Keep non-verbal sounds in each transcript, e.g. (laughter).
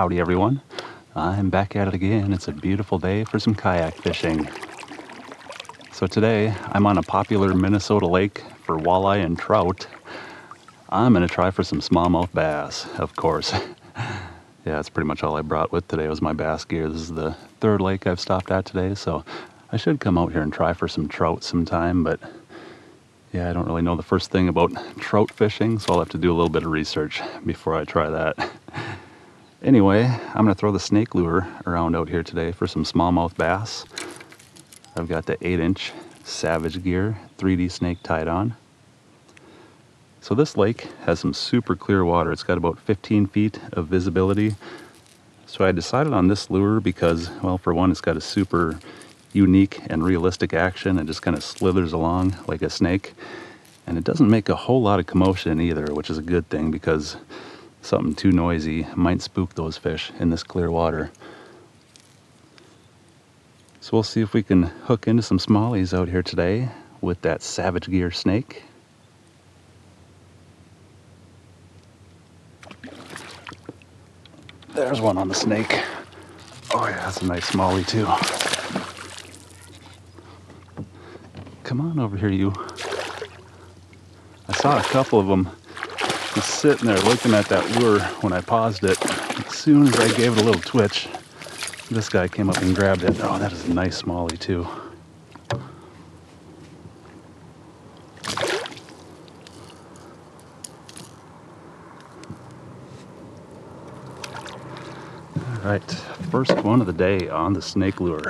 Howdy everyone. I'm back at it again. It's a beautiful day for some kayak fishing. So today I'm on a popular Minnesota lake for walleye and trout. I'm gonna try for some smallmouth bass, of course. (laughs) yeah, that's pretty much all I brought with today was my bass gear. This is the third lake I've stopped at today, so I should come out here and try for some trout sometime, but yeah, I don't really know the first thing about trout fishing, so I'll have to do a little bit of research before I try that. Anyway, I'm gonna throw the snake lure around out here today for some smallmouth bass. I've got the 8 inch Savage Gear 3D snake tied on. So this lake has some super clear water. It's got about 15 feet of visibility. So I decided on this lure because, well, for one, it's got a super unique and realistic action. It just kind of slithers along like a snake. And it doesn't make a whole lot of commotion either, which is a good thing because something too noisy might spook those fish in this clear water. So we'll see if we can hook into some smallies out here today with that Savage Gear snake. There's one on the snake. Oh yeah, that's a nice smallie too. come on over here, you. I saw a couple of them just sitting there looking at that lure when I paused it. As soon as I gave it a little twitch, this guy came up and grabbed it. Oh, that is a nice smallie too. All right, first one of the day on the snake lure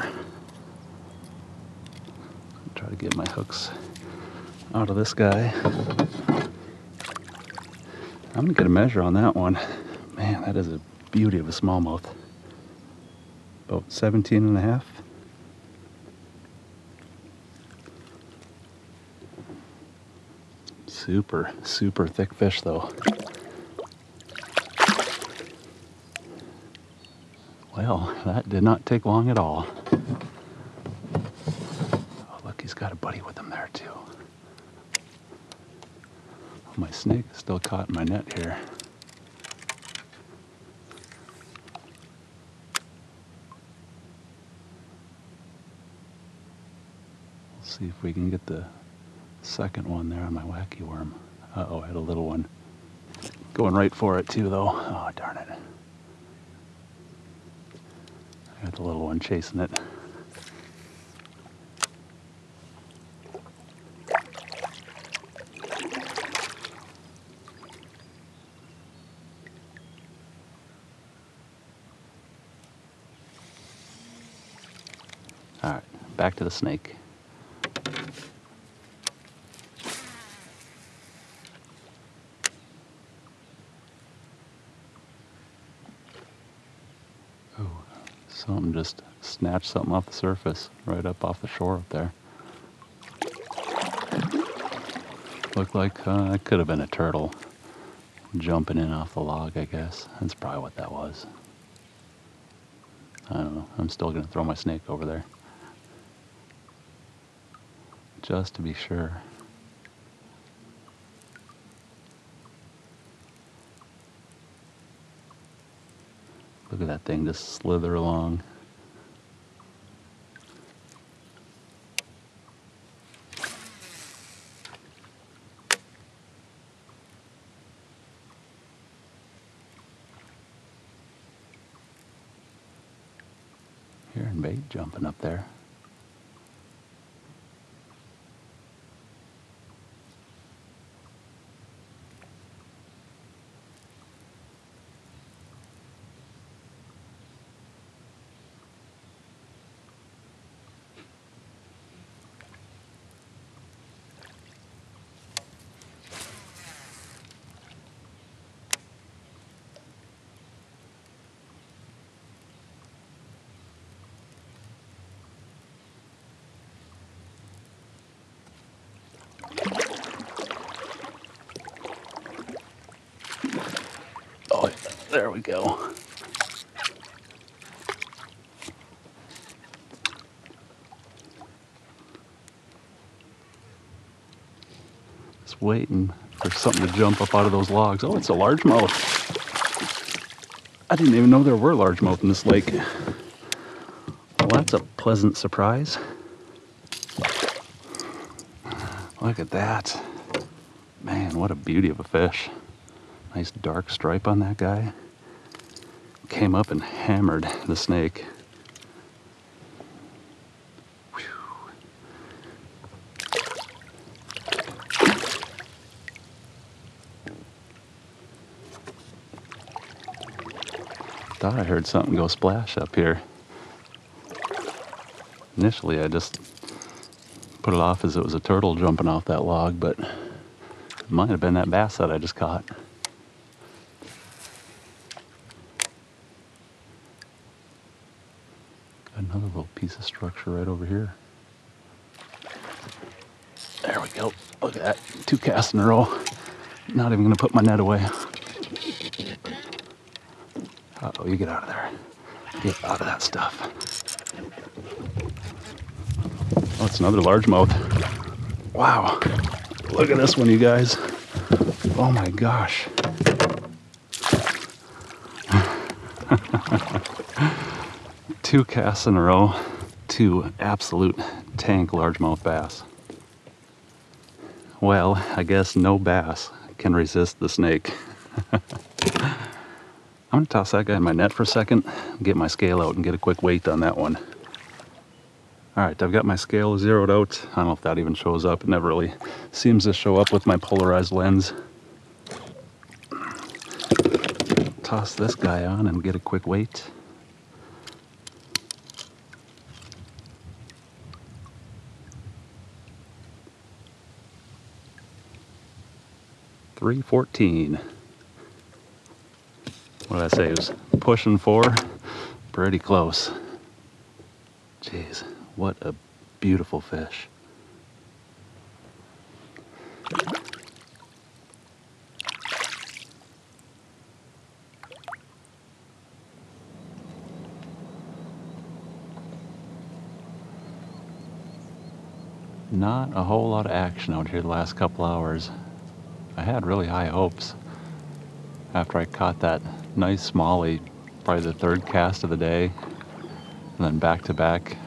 Try to get my hooks out of this guy. I'm gonna get a measure on that one. Man, that is a beauty of a smallmouth. About 17 and a half. Super, super thick fish though. Well, that did not take long at all. Oh, look, he's got a buddy with him there too. My snake is still caught in my net here. We'll see if we can get the second one there on my wacky worm. Uh-oh, I had a little one. Going right for it too though. Oh, darn it. I got the little one chasing it. Back to the snake. Oh, something just snatched something off the surface, right up off the shore up there. Looked like uh, it could have been a turtle jumping in off the log, I guess. That's probably what that was. I don't know. I'm still going to throw my snake over there. Just to be sure. Look at that thing just slither along. Hearing bait jumping up there. There we go. Just waiting for something to jump up out of those logs. Oh, it's a largemouth. I didn't even know there were largemouth in this lake. Well, that's a pleasant surprise. Look at that. Man, what a beauty of a fish. Nice dark stripe on that guy. Came up and hammered the snake. Thought I heard something go splash up here. Initially, I just put it off as it was a turtle jumping off that log, but it might have been that bass that I just caught. Got another little piece structure right over here. There we go. Look at that. Two casts in a row. Not even going to put my net away. Uh oh, you get out of there. Get out of that stuff. Oh, it's another largemouth. Wow. Look at this one, you guys. Oh my gosh. (laughs) two casts in a row, two absolute tank largemouth bass. Well, I guess no bass can resist the snake. (laughs) I'm gonna toss that guy in my net for a second, get my scale out and get a quick weight on that one. All right, I've got my scale zeroed out. I don't know if that even shows up. It never really seems to show up with my polarized lens. Toss this guy on and get a quick weight. Three fourteen what did I say? It was pushing four, pretty close. Jeez, what a beautiful fish. Not a whole lot of action out here the last couple hours. I had really high hopes after I caught that nice smallie, probably the third cast of the day. And then back to back,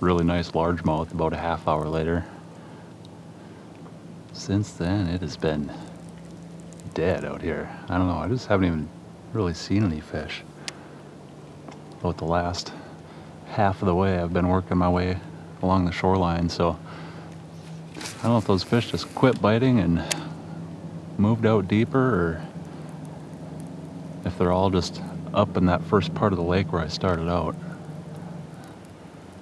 really nice largemouth about a half hour later. Since then, it has been dead out here. I don't know, I just haven't even really seen any fish. About the last half of the way, I've been working my way along the shoreline, so I don't know if those fish just quit biting and moved out deeper or if they're all just up in that first part of the lake where I started out.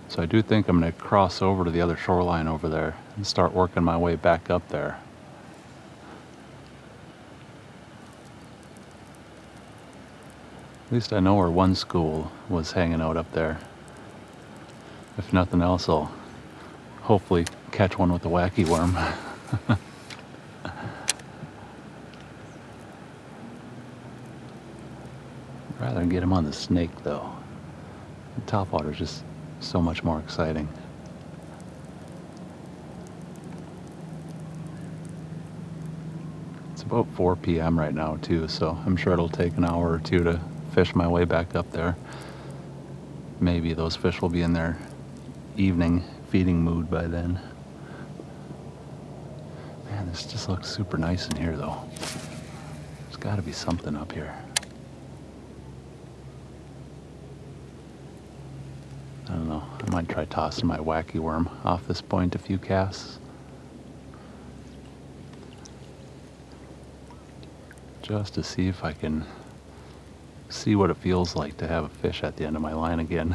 So I do think I'm going to cross over to the other shoreline over there and start working my way back up there. At least I know where one school was hanging out up there. If nothing else, I'll hopefully catch one with the wacky worm. (laughs) rather get him on the snake though. The top water is just so much more exciting. It's about 4 p.m. right now too, so I'm sure it'll take an hour or two to fish my way back up there. Maybe those fish will be in their evening feeding mood by then. Man, this just looks super nice in here though. There's gotta be something up here. I don't know. I might try tossing my wacky worm off this point a few casts. Just to see if I can see what it feels like to have a fish at the end of my line again.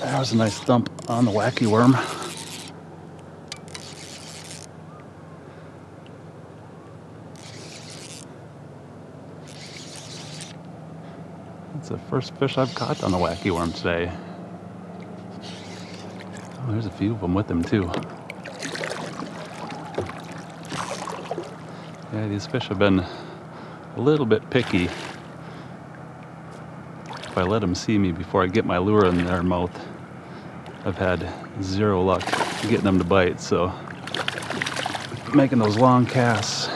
That was a nice thump on the wacky worm. It's the first fish I've caught on the wacky worm today. Oh, there's a few of them with him too. Yeah, these fish have been a little bit picky. If I let them see me before I get my lure in their mouth, I've had zero luck getting them to bite, so making those long casts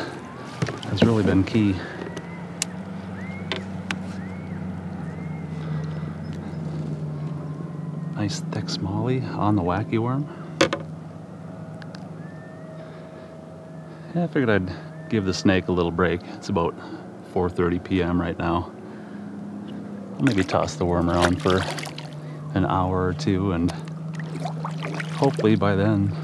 has really been key. Nice on the wacky worm. Yeah, I figured I'd give the snake a little break. It's about 4.30 p.m. right now. I'll maybe toss the worm around for an hour or two and hopefully by then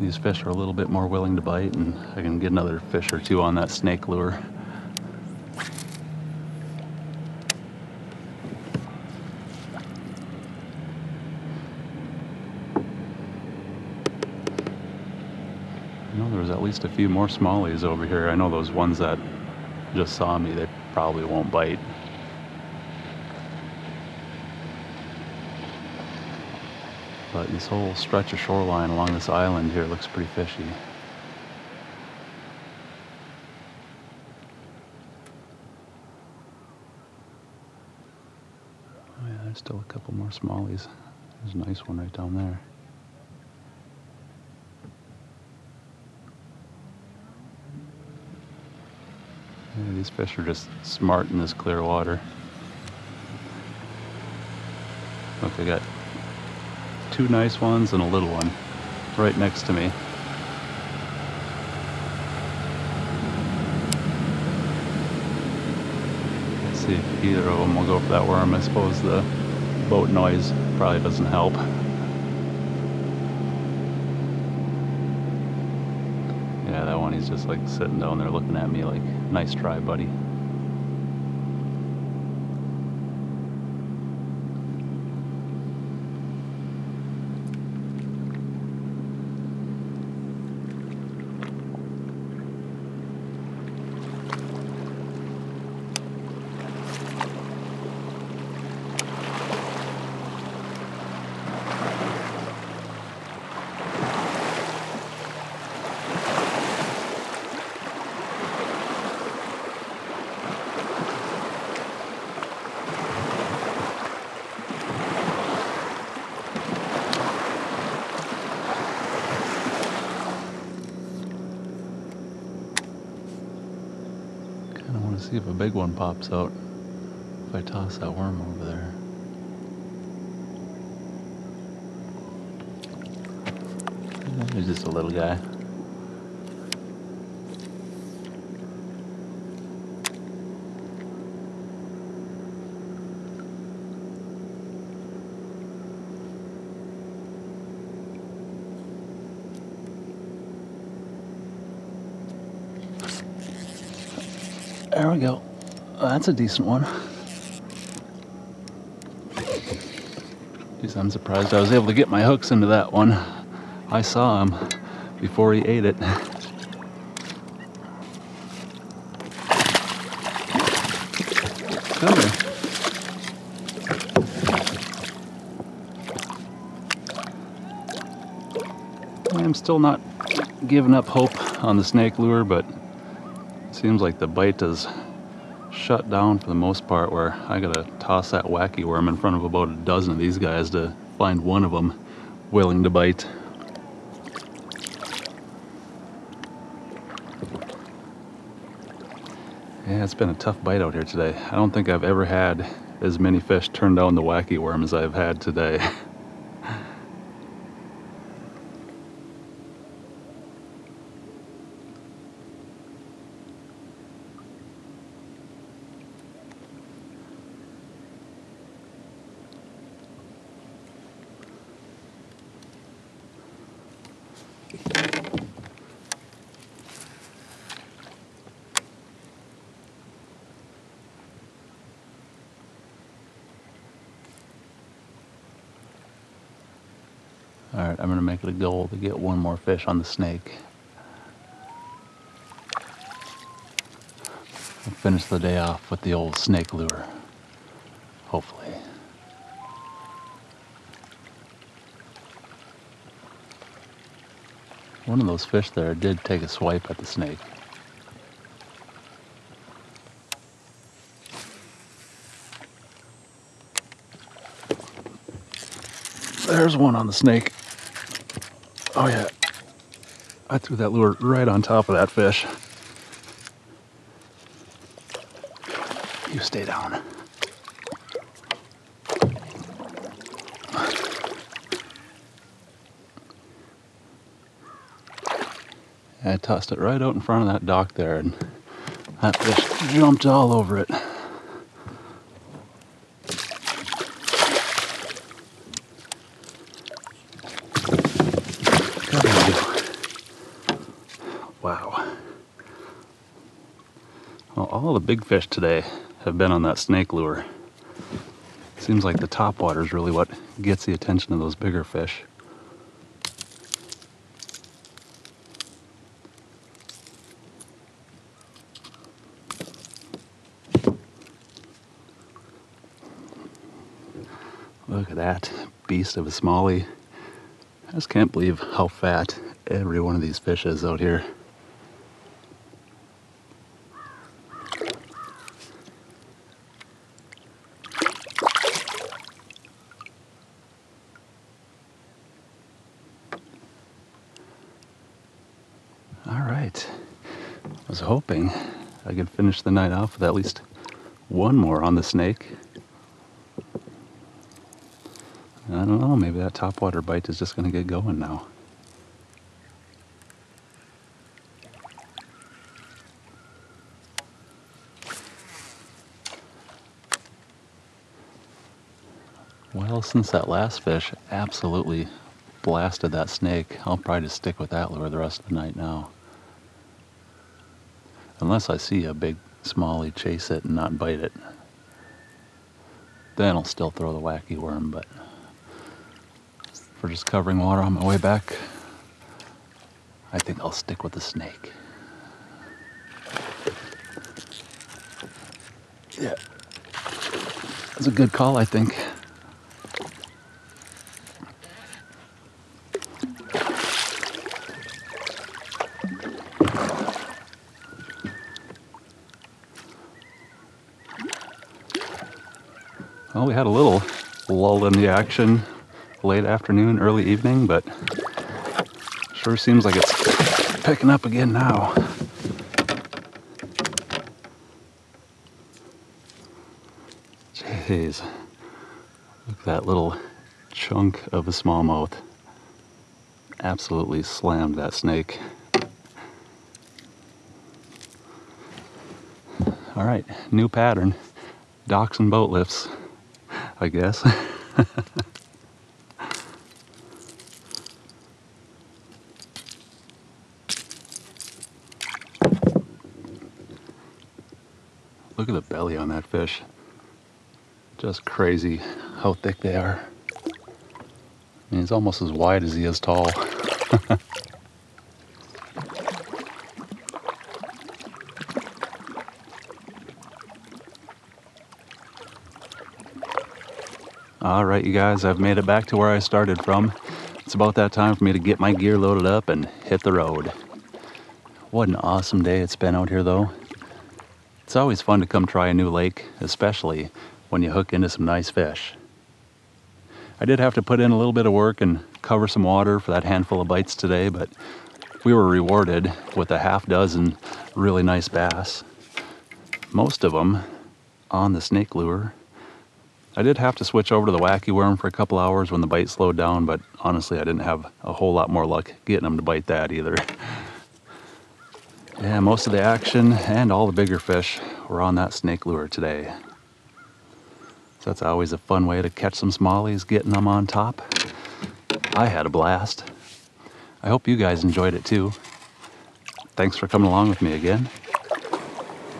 these fish are a little bit more willing to bite and I can get another fish or two on that snake lure. I know there was at least a few more smallies over here. I know those ones that just saw me, they probably won't bite. But this whole stretch of shoreline along this island here looks pretty fishy. Oh yeah, there's still a couple more smallies. There's a nice one right down there. Yeah, these fish are just smart in this clear water. Look, I got two nice ones and a little one right next to me. Let's see if either of them will go for that worm. I suppose the boat noise probably doesn't help. Yeah, that one, he's just like sitting down there looking at me like, nice try, buddy. Kind of want to see if a big one pops out if I toss that worm over there. There's just a little guy. There we go. That's a decent one. Jeez, I'm surprised I was able to get my hooks into that one. I saw him before he ate it. Come here. I'm still not giving up hope on the snake lure, but it seems like the bite is shut down for the most part where I gotta toss that wacky worm in front of about a dozen of these guys to find one of them willing to bite. Yeah, it's been a tough bite out here today. I don't think I've ever had as many fish turn down the wacky worm as I've had today. (laughs) goal to get one more fish on the snake. I'll finish the day off with the old snake lure, hopefully. One of those fish there did take a swipe at the snake. There's one on the snake. Oh yeah. I threw that lure right on top of that fish. You stay down. I tossed it right out in front of that dock there and that fish jumped all over it. Wow. Well, all the big fish today have been on that snake lure. Seems like the top water is really what gets the attention of those bigger fish. Look at that beast of a smallie. I just can't believe how fat every one of these fish is out here. All right. I was hoping I could finish the night off with at least one more on the snake. I don't know, maybe that topwater bite is just going to get going now. Well, since that last fish absolutely blasted that snake, I'll probably just stick with that lure the rest of the night now. Unless I see a big smallie chase it and not bite it. Then I'll still throw the wacky worm, but for just covering water on my way back, I think I'll stick with the snake. Yeah. That's a good call, I think. Well, we had a little lull in the action late afternoon, early evening, but sure seems like it's picking up again now. Jeez, look at that little chunk of a smallmouth. Absolutely slammed that snake. All right, new pattern. Docks and boat lifts, I guess. (laughs) Look at the belly on that fish. Just crazy how thick they are. I mean, he's almost as wide as he is tall. (laughs) All right, you guys, I've made it back to where I started from. It's about that time for me to get my gear loaded up and hit the road. What an awesome day it's been out here, though. It's always fun to come try a new lake, especially when you hook into some nice fish. I did have to put in a little bit of work and cover some water for that handful of bites today, but we were rewarded with a half dozen really nice bass. Most of them on the snake lure. I did have to switch over to the wacky worm for a couple hours when the bite slowed down, but honestly I didn't have a whole lot more luck getting them to bite that either. Yeah, most of the action and all the bigger fish were on that snake lure today. So that's always a fun way to catch some smallies, getting them on top. I had a blast. I hope you guys enjoyed it too. Thanks for coming along with me again.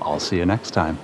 I'll see you next time.